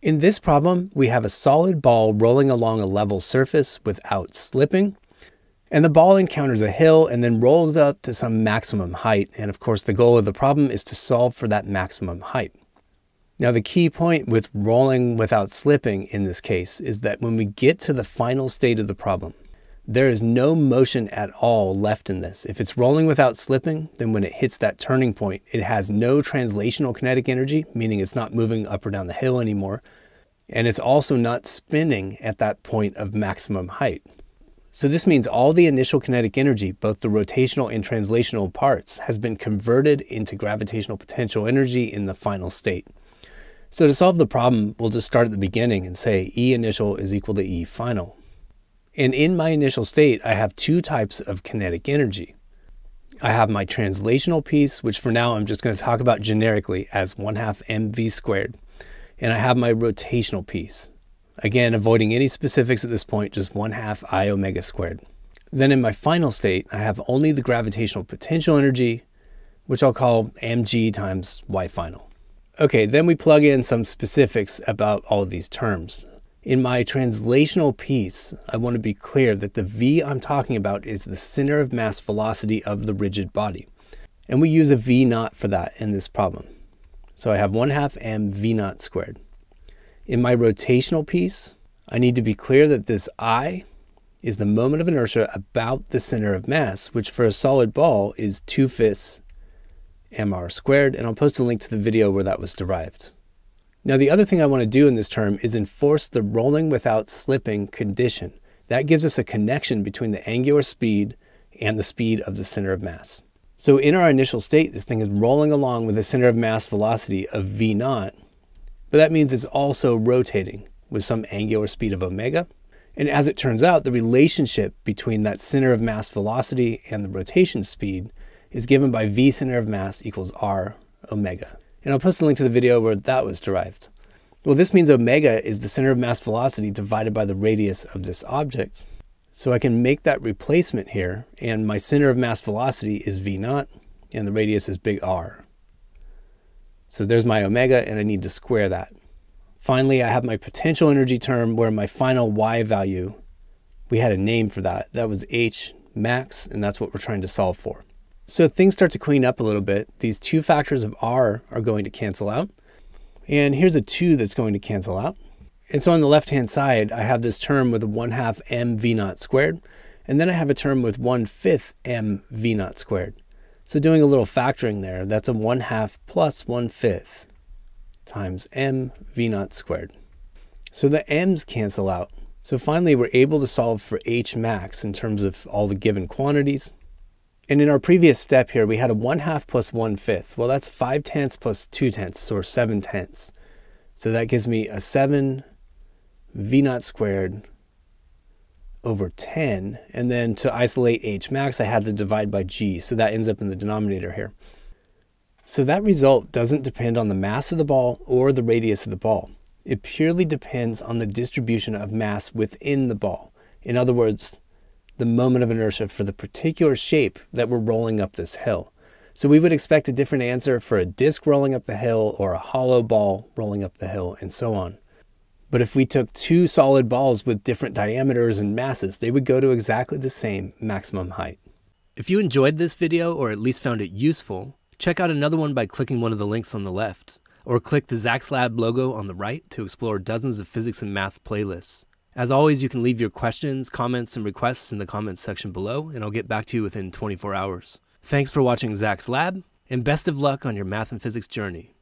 In this problem, we have a solid ball rolling along a level surface without slipping, and the ball encounters a hill and then rolls up to some maximum height. And of course, the goal of the problem is to solve for that maximum height. Now, the key point with rolling without slipping in this case is that when we get to the final state of the problem, there is no motion at all left in this. If it's rolling without slipping, then when it hits that turning point, it has no translational kinetic energy, meaning it's not moving up or down the hill anymore. And it's also not spinning at that point of maximum height. So this means all the initial kinetic energy, both the rotational and translational parts, has been converted into gravitational potential energy in the final state. So to solve the problem, we'll just start at the beginning and say E initial is equal to E final. And in my initial state, I have two types of kinetic energy. I have my translational piece, which for now I'm just going to talk about generically as 1 half mv squared. And I have my rotational piece. Again, avoiding any specifics at this point, just 1 half i omega squared. Then in my final state, I have only the gravitational potential energy, which I'll call mg times y final. Okay, then we plug in some specifics about all of these terms. In my translational piece, I want to be clear that the v I'm talking about is the center of mass velocity of the rigid body. And we use a v naught for that in this problem. So I have 1 half m v naught squared. In my rotational piece, I need to be clear that this i is the moment of inertia about the center of mass, which for a solid ball is 2 fifths mr squared, and I'll post a link to the video where that was derived. Now the other thing I want to do in this term is enforce the rolling without slipping condition. That gives us a connection between the angular speed and the speed of the center of mass. So in our initial state, this thing is rolling along with a center of mass velocity of v naught, but that means it's also rotating with some angular speed of omega. And as it turns out, the relationship between that center of mass velocity and the rotation speed is given by v center of mass equals r omega. And I'll post a link to the video where that was derived. Well, this means omega is the center of mass velocity divided by the radius of this object. So I can make that replacement here, and my center of mass velocity is v naught, and the radius is big R. So there's my omega, and I need to square that. Finally, I have my potential energy term where my final y value, we had a name for that. That was h max, and that's what we're trying to solve for. So things start to clean up a little bit. These two factors of r are going to cancel out. And here's a 2 that's going to cancel out. And so on the left-hand side, I have this term with 1 half m v naught squared. And then I have a term with 1 fifth m v naught squared. So doing a little factoring there, that's a 1 half plus 1 fifth times m v naught squared. So the m's cancel out. So finally, we're able to solve for h max in terms of all the given quantities. And in our previous step here, we had a 1 half plus 1 fifth. Well, that's 5 tenths plus 2 tenths, or 7 tenths. So that gives me a 7 v naught squared over 10. And then to isolate h max, I had to divide by g. So that ends up in the denominator here. So that result doesn't depend on the mass of the ball or the radius of the ball. It purely depends on the distribution of mass within the ball. In other words, the moment of inertia for the particular shape that we're rolling up this hill. So we would expect a different answer for a disc rolling up the hill or a hollow ball rolling up the hill and so on. But if we took two solid balls with different diameters and masses, they would go to exactly the same maximum height. If you enjoyed this video or at least found it useful, check out another one by clicking one of the links on the left, or click the Zak's Lab logo on the right to explore dozens of physics and math playlists. As always, you can leave your questions, comments, and requests in the comments section below, and I'll get back to you within 24 hours. Thanks for watching Zak's Lab, and best of luck on your math and physics journey.